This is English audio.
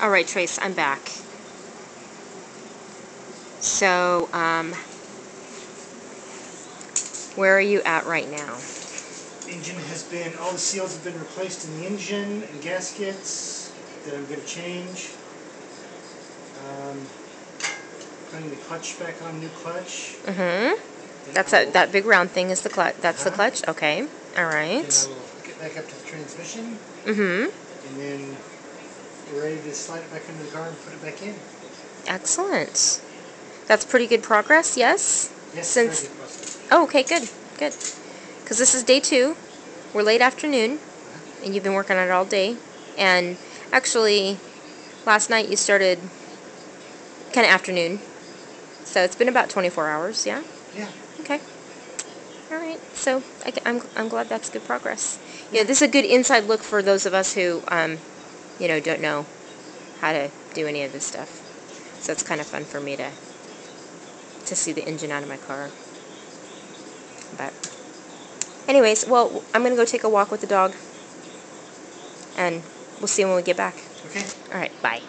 All right, Trace, I'm back. So, um, where are you at right now? Engine has been, all the seals have been replaced in the engine and gaskets that I'm going to change. Um, putting the clutch back on, new clutch. Mm-hmm. That's a, that big round thing is the clutch. That's the Uh-huh. clutch. Okay. All right. Then. I will get back up to the transmission Mm-hmm. and then we're ready to slide it back into the car and put it back in. Excellent. That's pretty good progress. Yes. Yes, Since- very good process. Oh, okay. Good. Good. Because this is day two. We're late afternoon, and you've been working on it all day. And actually, last night you started kind of afternoon. So it's been about 24 hours. Yeah. Yeah. Okay. All right. So I, am I'm, I'm glad that's good progress. Yeah, this is a good inside look for those of us who, um, you know, don't know how to do any of this stuff. So it's kind of fun for me to to see the engine out of my car. But, anyways, well, I'm gonna go take a walk with the dog, and we'll see when we get back. Okay. All right. Bye.